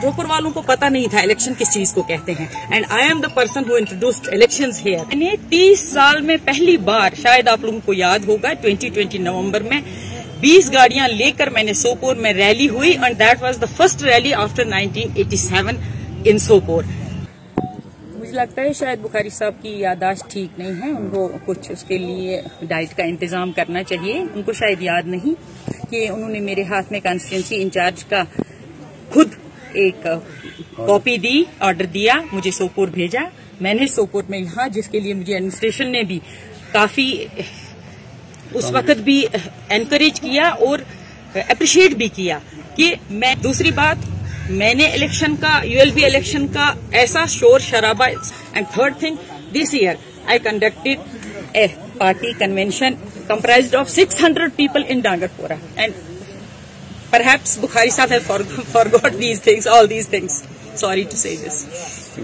जोपुर वालों को पता नहीं था इलेक्शन किस चीज़ को कहते हैं। And I am the person who introduced election here मैंने तीस साल में पहली बार, शायद आप लोगों को याद होगा 2020 नवंबर में 20 गाड़ियाँ लेकर मैंने सोपोर में रैली हुई and that was the first rally after 1987 in Sopore. मुझे लगता है शायद बुखारी साहब की यादाश्त ठीक नहीं है, उनको कुछ उसके लिए डाइट का इंतज़ाम करना चाहिए। उनको शायद याद नहीं कि उन्होंने मेरे हाथ में कॉन्स्टिट्यूंसी इंचार्ज का खुद एक कॉपी दी ऑर्डर दिया मुझे सोपोर भेजा। मैंने सोपोर में यहाँ जिसके लिए मुझे एडमिनिस्ट्रेशन ने भी काफ़ी उस वक्त भी एनकरेज किया और अप्रिशिएट भी किया कि मैं दूसरी बात मैंने इलेक्शन का यूएलबी इलेक्शन का ऐसा शोर शराबा and third thing this year I conducted a party convention comprised of 600 people in Dangarpura and Perhaps Bukhari Sahib have forgot these things, all these things. Sorry to say this.